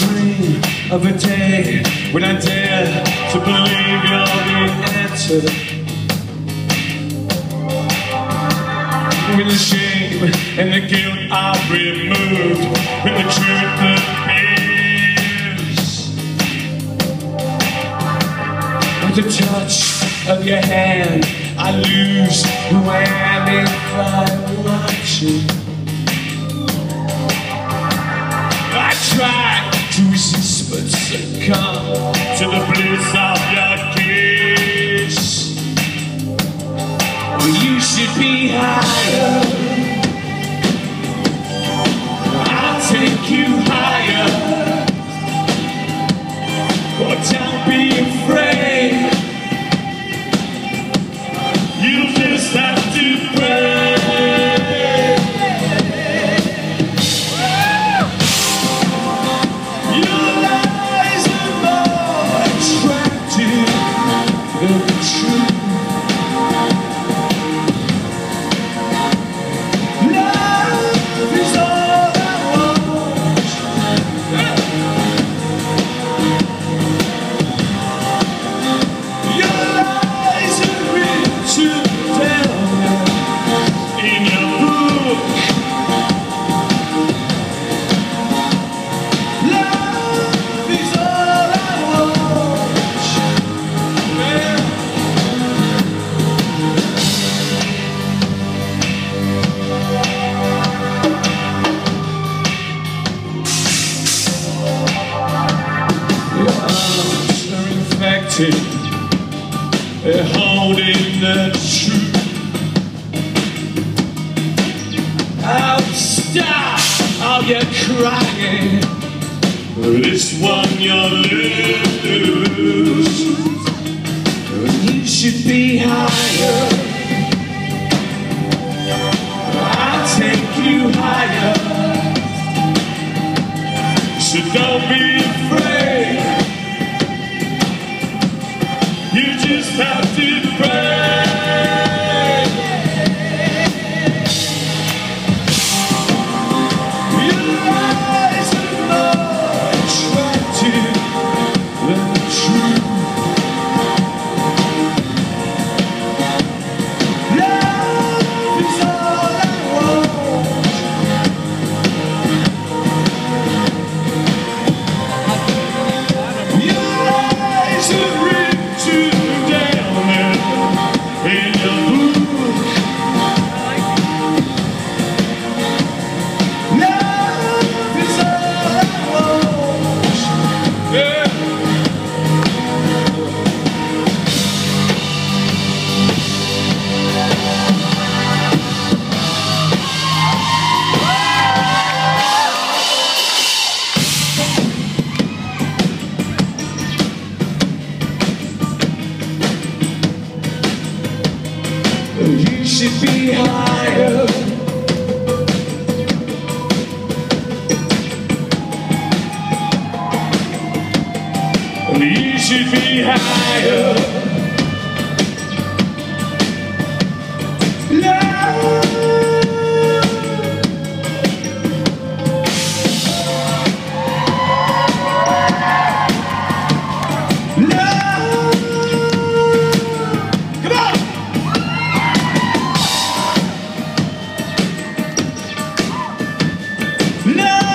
of a day when I dare to believe you're the answer. When the shame and the guilt are removed, when the truth appears, with the touch of your hand, I lose who I am if I watch you. They're holding the truth. Oh, stop oh, all your crying. This one you'll lose. You should be higher. Have to pray. Should be higher. You should be higher. No!